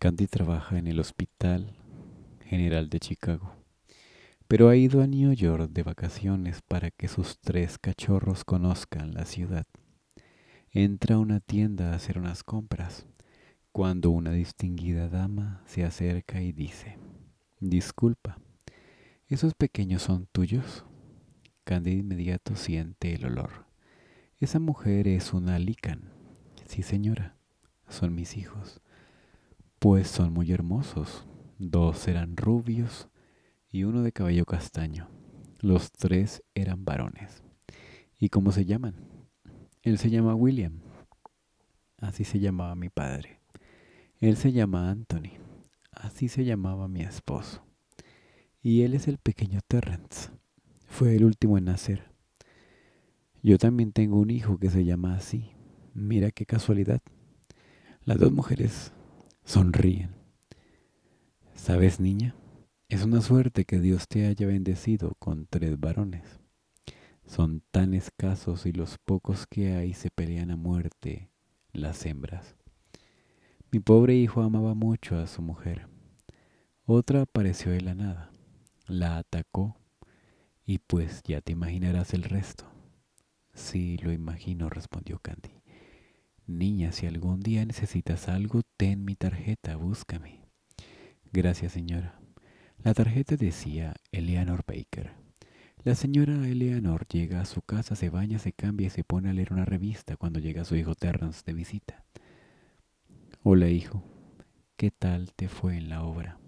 Candy trabaja en el Hospital General de Chicago, pero ha ido a New York de vacaciones para que sus tres cachorros conozcan la ciudad. Entra a una tienda a hacer unas compras, cuando una distinguida dama se acerca y dice, Disculpa, ¿esos pequeños son tuyos? Candy de inmediato siente el olor. Esa mujer es una Lican. Sí, señora, son mis hijos. Pues son muy hermosos. Dos eran rubios y uno de cabello castaño. Los tres eran varones. ¿Y cómo se llaman? Él se llama William. Así se llamaba mi padre. Él se llama Anthony. Así se llamaba mi esposo. Y él es el pequeño Terrence. Fue el último en nacer. Yo también tengo un hijo que se llama así. Mira qué casualidad. Las dos mujeres sonríen. ¿Sabes, niña? Es una suerte que Dios te haya bendecido con tres varones. Son tan escasos y los pocos que hay se pelean a muerte las hembras. Mi pobre hijo amaba mucho a su mujer. Otra apareció de la nada, la atacó y pues ya te imaginarás el resto. Sí, lo imagino, respondió Candy. Niña, si algún día necesitas algo, ten mi tarjeta, búscame. Gracias, señora. La tarjeta decía Eleanor Baker. La señora Eleanor llega a su casa, se baña, se cambia y se pone a leer una revista cuando llega su hijo Terrence de visita. Hola, hijo. ¿Qué tal te fue en la obra?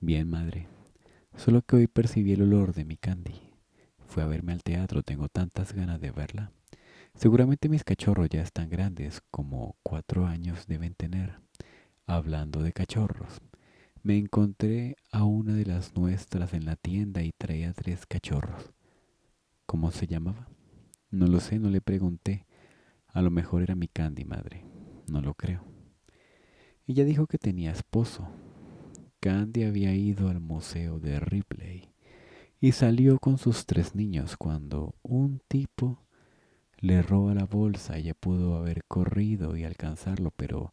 Bien, madre. Solo que hoy percibí el olor de mi candy. Fue a verme al teatro, tengo tantas ganas de verla. Seguramente mis cachorros ya están grandes, como cuatro años deben tener. Hablando de cachorros, me encontré a una de las nuestras en la tienda y traía tres cachorros. ¿Cómo se llamaba? No lo sé, no le pregunté. A lo mejor era mi Candy, madre. No lo creo. Ella dijo que tenía esposo. Candy había ido al museo de Ripley y salió con sus tres niños cuando un tipo le roba la bolsa. Ella pudo haber corrido y alcanzarlo, pero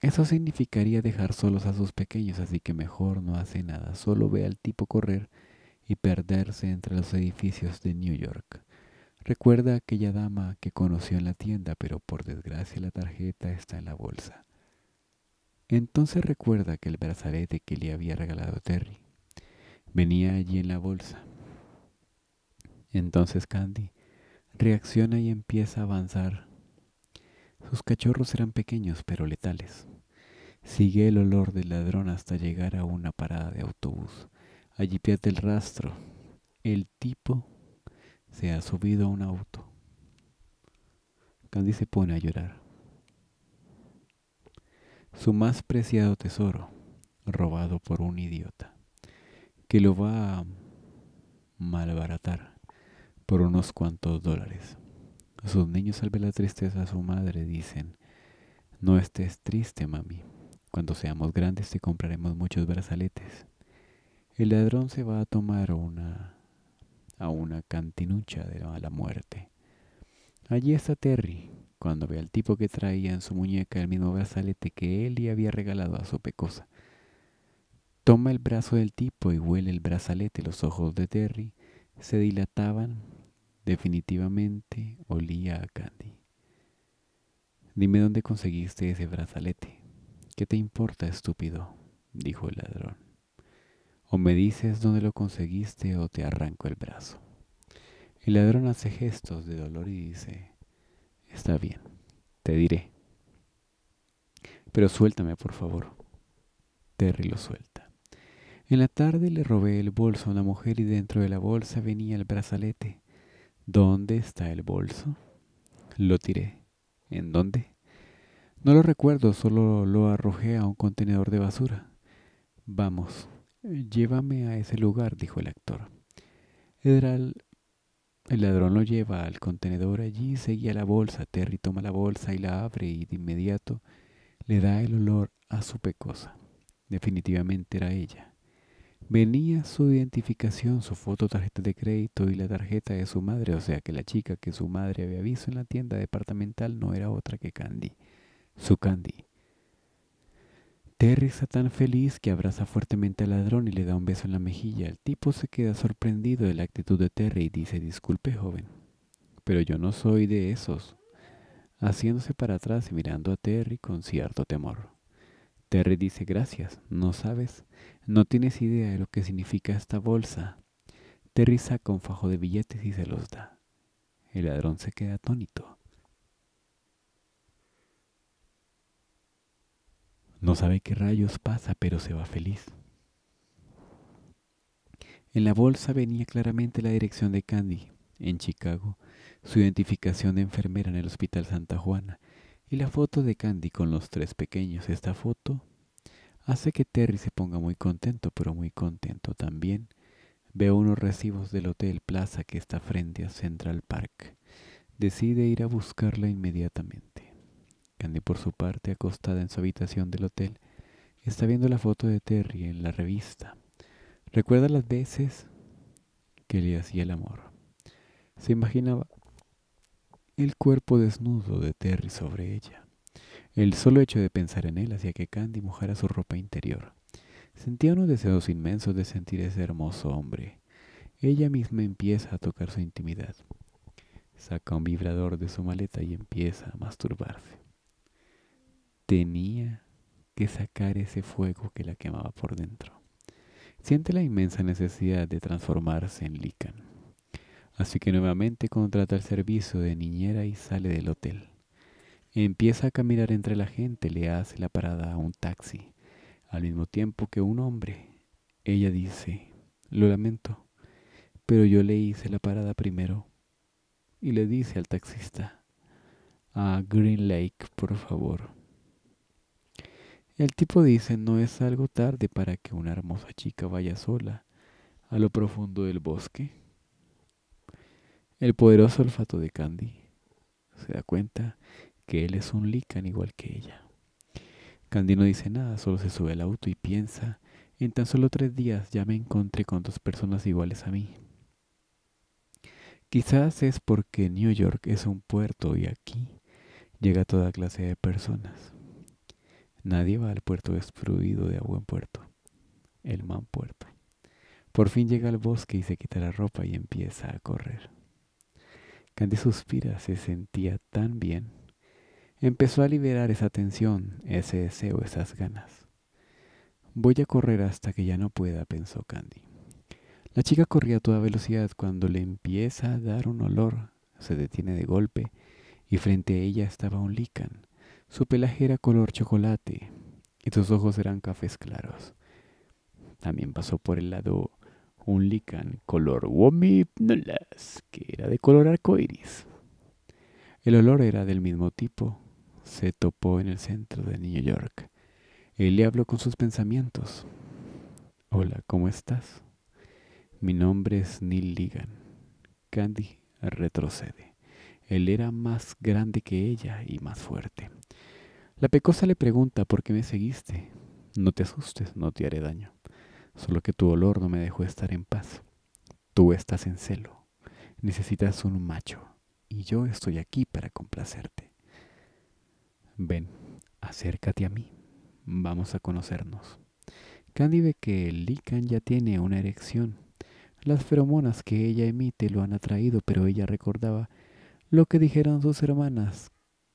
eso significaría dejar solos a sus pequeños, así que mejor no hace nada. Solo ve al tipo correr y perderse entre los edificios de New York. Recuerda aquella dama que conoció en la tienda, pero por desgracia la tarjeta está en la bolsa. Entonces recuerda que el brazalete que le había regalado Terry venía allí en la bolsa. Entonces Candy reacciona y empieza a avanzar. Sus cachorros eran pequeños pero letales. Sigue el olor del ladrón hasta llegar a una parada de autobús. Allí pierde el rastro. El tipo se ha subido a un auto. Candy se pone a llorar. Su más preciado tesoro, robado por un idiota que lo va a malbaratar por unos cuantos dólares. Sus niños al ver la tristeza a su madre dicen, no estés triste, mami. Cuando seamos grandes te compraremos muchos brazaletes. El ladrón se va a tomar una a una cantinucha de mala muerte. Allí está Terry, cuando ve al tipo que traía en su muñeca el mismo brazalete que él le había regalado a su pecosa. Toma el brazo del tipo y huele el brazalete. Los ojos de Terry se dilataban. Definitivamente olía a Candy. Dime dónde conseguiste ese brazalete. ¿Qué te importa, estúpido? dijo el ladrón. O me dices dónde lo conseguiste o te arranco el brazo. El ladrón hace gestos de dolor y dice, está bien, te diré. Pero suéltame, por favor. Terry lo suelta. En la tarde le robé el bolso a una mujer y dentro de la bolsa venía el brazalete. ¿Dónde está el bolso? Lo tiré. ¿En dónde? No lo recuerdo, solo lo arrojé a un contenedor de basura. Vamos, llévame a ese lugar, dijo el actor. El, el ladrón lo lleva al contenedor allí, seguía la bolsa. Terry toma la bolsa y la abre y de inmediato le da el olor a su pecosa. Definitivamente era ella. Venía su identificación, su foto, tarjeta de crédito y la tarjeta de su madre, o sea que la chica que su madre había visto en la tienda departamental no era otra que Candy, su Candy. Terry está tan feliz que abraza fuertemente al ladrón y le da un beso en la mejilla. El tipo se queda sorprendido de la actitud de Terry y dice, disculpe joven, pero yo no soy de esos, haciéndose para atrás y mirando a Terry con cierto temor. Terry dice, gracias, no sabes, no tienes idea de lo que significa esta bolsa. Terry saca un fajo de billetes y se los da. El ladrón se queda atónito. No sabe qué rayos pasa, pero se va feliz. En la bolsa venía claramente la dirección de Candy, en Chicago, su identificación de enfermera en el Hospital Santa Juana y la foto de Candy con los tres pequeños. Esta foto hace que Terry se ponga muy contento, pero muy contento también. Veo unos recibos del Hotel Plaza que está frente a Central Park. Decide ir a buscarla inmediatamente. Candy, por su parte, acostada en su habitación del hotel, está viendo la foto de Terry en la revista. Recuerda las veces que le hacía el amor. Se imaginaba el cuerpo desnudo de Terry sobre ella. El solo hecho de pensar en él hacía que Candy mojara su ropa interior. Sentía unos deseos inmensos de sentir ese hermoso hombre. Ella misma empieza a tocar su intimidad. Saca un vibrador de su maleta y empieza a masturbarse tenía que sacar ese fuego que la quemaba por dentro. Siente la inmensa necesidad de transformarse en Lican. Así que nuevamente contrata el servicio de niñera y sale del hotel. Empieza a caminar entre la gente, le hace la parada a un taxi, al mismo tiempo que un hombre. Ella dice, lo lamento, pero yo le hice la parada primero. Y le dice al taxista, a Green Lake, por favor. El tipo dice, no es algo tarde para que una hermosa chica vaya sola a lo profundo del bosque. El poderoso olfato de Candy se da cuenta que él es un lican igual que ella. Candy no dice nada, solo se sube al auto y piensa, en tan solo tres días ya me encontré con dos personas iguales a mí. Quizás es porque New York es un puerto y aquí llega toda clase de personas. Nadie va al puerto destruido de agua en puerto, el man puerto. Por fin llega al bosque y se quita la ropa y empieza a correr. Candy suspira, se sentía tan bien. Empezó a liberar esa tensión, ese deseo, esas ganas. Voy a correr hasta que ya no pueda, pensó Candy. La chica corría a toda velocidad cuando le empieza a dar un olor, se detiene de golpe y frente a ella estaba un lican su pelaje era color chocolate y sus ojos eran cafés claros. También pasó por el lado un lican color womipnolas, que era de color arcoiris. El olor era del mismo tipo. Se topó en el centro de New York. Él le habló con sus pensamientos. Hola, ¿cómo estás? Mi nombre es Neil Ligan. Candy retrocede. Él era más grande que ella y más fuerte. La pecosa le pregunta por qué me seguiste. No te asustes, no te haré daño. Solo que tu olor no me dejó estar en paz. Tú estás en celo. Necesitas un macho. Y yo estoy aquí para complacerte. Ven, acércate a mí. Vamos a conocernos. Candy ve que Lican ya tiene una erección. Las feromonas que ella emite lo han atraído, pero ella recordaba lo que dijeron sus hermanas,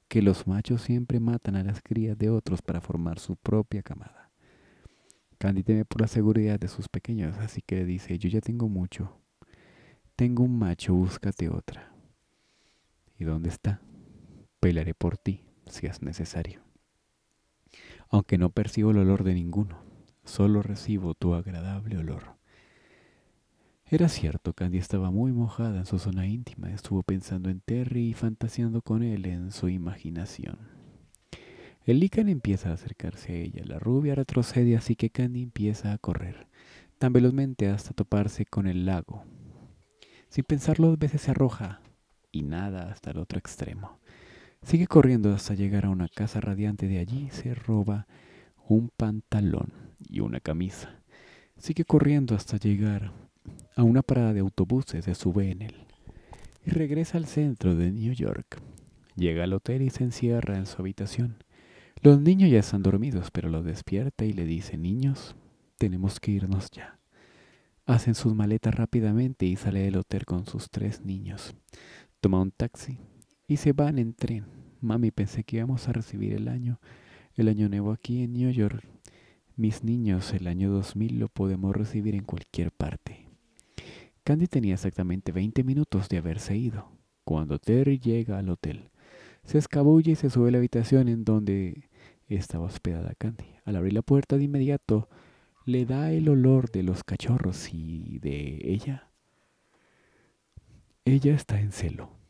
que los machos siempre matan a las crías de otros para formar su propia camada. Candy teme por la seguridad de sus pequeños, así que le dice, yo ya tengo mucho. Tengo un macho, búscate otra. ¿Y dónde está? Pelearé por ti, si es necesario. Aunque no percibo el olor de ninguno, solo recibo tu agradable olor. Era cierto, Candy estaba muy mojada en su zona íntima, estuvo pensando en Terry y fantaseando con él en su imaginación. El lícan empieza a acercarse a ella, la rubia retrocede así que Candy empieza a correr, tan velozmente hasta toparse con el lago. Sin pensarlo dos veces se arroja y nada hasta el otro extremo. Sigue corriendo hasta llegar a una casa radiante de allí se roba un pantalón y una camisa. Sigue corriendo hasta llegar a una parada de autobuses, se sube en él y regresa al centro de New York. Llega al hotel y se encierra en su habitación. Los niños ya están dormidos, pero los despierta y le dice, niños, tenemos que irnos ya. Hacen sus maletas rápidamente y sale del hotel con sus tres niños. Toma un taxi y se van en tren. Mami, pensé que íbamos a recibir el año, el año nuevo aquí en New York. Mis niños, el año 2000 lo podemos recibir en cualquier parte. Candy tenía exactamente 20 minutos de haberse ido. Cuando Terry llega al hotel, se escabulle y se sube a la habitación en donde estaba hospedada Candy. Al abrir la puerta de inmediato, le da el olor de los cachorros y de ella. Ella está en celo.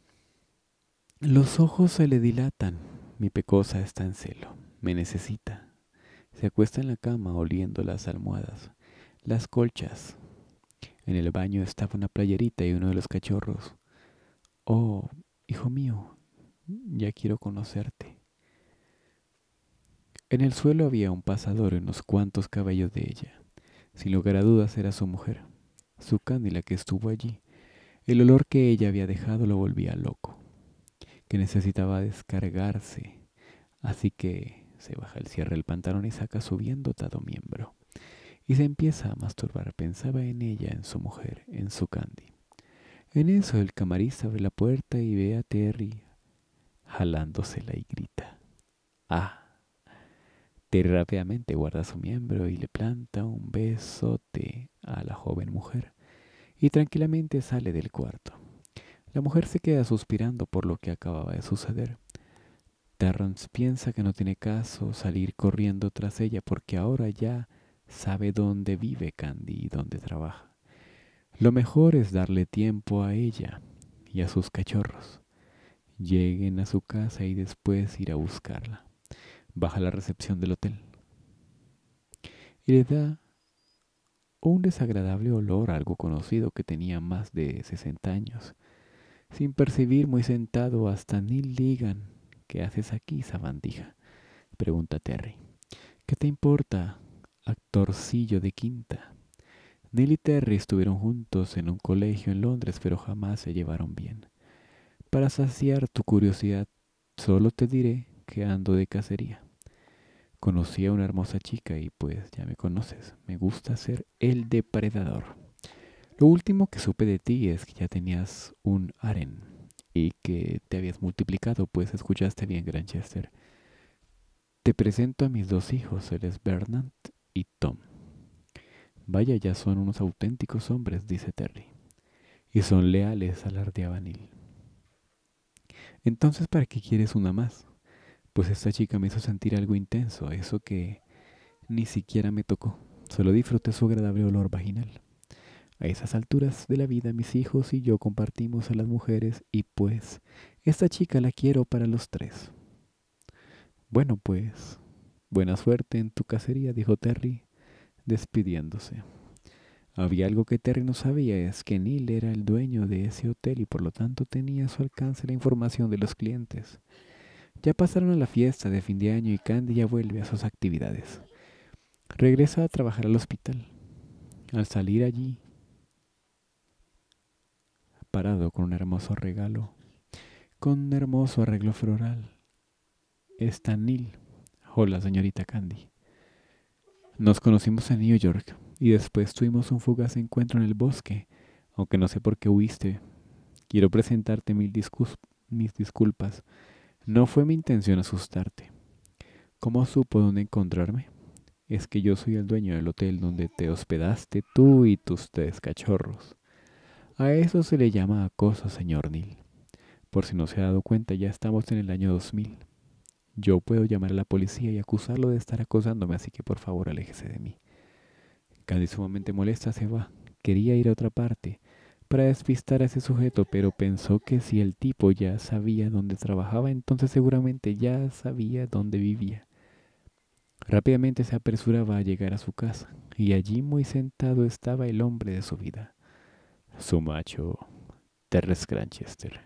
Los ojos se le dilatan. Mi pecosa está en celo. Me necesita. Se acuesta en la cama oliendo las almohadas, las colchas. En el baño estaba una playerita y uno de los cachorros. Oh, hijo mío, ya quiero conocerte. En el suelo había un pasador y unos cuantos cabellos de ella. Sin lugar a dudas era su mujer, su Candy la que estuvo allí. El olor que ella había dejado lo volvía loco, que necesitaba descargarse. Así que se baja el cierre del pantalón y saca su bien dotado miembro. Y se empieza a masturbar. Pensaba en ella, en su mujer, en su Candy. En eso el camarista abre la puerta y ve a Terry jalándosela y grita. ¡Ah! Terry rápidamente guarda su miembro y le planta un besote a la joven mujer y tranquilamente sale del cuarto. La mujer se queda suspirando por lo que acababa de suceder. Terrence piensa que no tiene caso salir corriendo tras ella porque ahora ya sabe dónde vive Candy y dónde trabaja. Lo mejor es darle tiempo a ella y a sus cachorros. Lleguen a su casa y después ir a buscarla baja la recepción del hotel y le da un desagradable olor a algo conocido que tenía más de 60 años. Sin percibir, muy sentado, hasta Neil Ligan. ¿Qué haces aquí, sabandija? Pregunta Terry. ¿Qué te importa, actorcillo de quinta? Neil y Terry estuvieron juntos en un colegio en Londres, pero jamás se llevaron bien. Para saciar tu curiosidad, solo te diré que ando de cacería. Conocí a una hermosa chica y pues ya me conoces, me gusta ser el depredador. Lo último que supe de ti es que ya tenías un aren y que te habías multiplicado, pues escuchaste bien, Granchester. Te presento a mis dos hijos, él es Bernard y Tom. Vaya, ya son unos auténticos hombres, dice Terry. Y son leales, alardeaba Neil. Entonces, ¿para qué quieres una más? pues esta chica me hizo sentir algo intenso, eso que ni siquiera me tocó. Solo disfruté su agradable olor vaginal. A esas alturas de la vida mis hijos y yo compartimos a las mujeres y pues esta chica la quiero para los tres. Bueno pues, buena suerte en tu cacería, dijo Terry, despidiéndose. Había algo que Terry no sabía, es que Neil era el dueño de ese hotel y por lo tanto tenía a su alcance la información de los clientes. Ya pasaron a la fiesta de fin de año y Candy ya vuelve a sus actividades. Regresa a trabajar al hospital. Al salir allí, parado con un hermoso regalo, con un hermoso arreglo floral, está Neil. Hola, señorita Candy. Nos conocimos en New York y después tuvimos un fugaz encuentro en el bosque, aunque no sé por qué huiste. Quiero presentarte mil mis disculpas no fue mi intención asustarte. ¿Cómo supo dónde encontrarme? Es que yo soy el dueño del hotel donde te hospedaste tú y tus tres cachorros. A eso se le llama acoso, señor Neil. Por si no se ha dado cuenta, ya estamos en el año 2000. Yo puedo llamar a la policía y acusarlo de estar acosándome, así que por favor aléjese de mí. Candy sumamente molesta se va. Quería ir a otra parte, para despistar a ese sujeto, pero pensó que si el tipo ya sabía dónde trabajaba, entonces seguramente ya sabía dónde vivía. Rápidamente se apresuraba a llegar a su casa, y allí muy sentado estaba el hombre de su vida, su macho, Terrence Granchester.